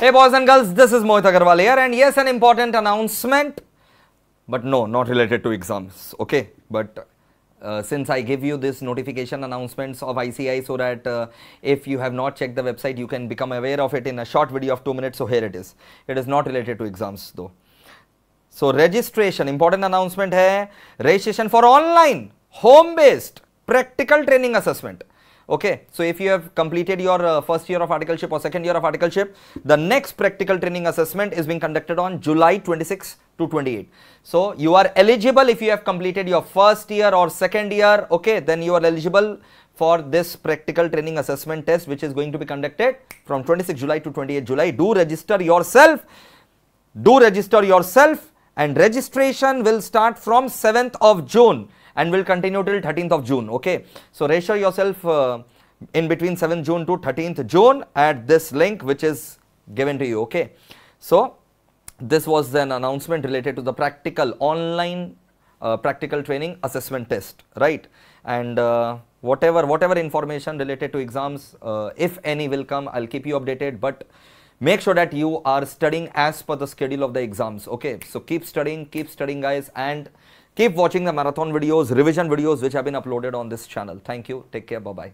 Hey boys and girls, this is Mohit Agarwal here and yes, an important announcement, but no, not related to exams, okay? But uh, since I give you this notification announcements of ICI so that uh, if you have not checked the website, you can become aware of it in a short video of 2 minutes, so here it is. It is not related to exams though. So registration, important announcement hai, registration for online, home based, practical training assessment okay so if you have completed your uh, first year of articleship or second year of articleship the next practical training assessment is being conducted on july 26 to 28 so you are eligible if you have completed your first year or second year okay then you are eligible for this practical training assessment test which is going to be conducted from 26 july to 28 july. Do register yourself. Do register yourself and registration will start from 7th of june and will continue till 13th of June. Okay, so register yourself uh, in between 7th June to 13th June at this link which is given to you. Okay, so this was an announcement related to the practical online uh, practical training assessment test, right? And uh, whatever whatever information related to exams, uh, if any will come, I'll keep you updated. But make sure that you are studying as per the schedule of the exams. Okay, so keep studying, keep studying, guys, and Keep watching the marathon videos, revision videos which have been uploaded on this channel. Thank you. Take care. Bye-bye.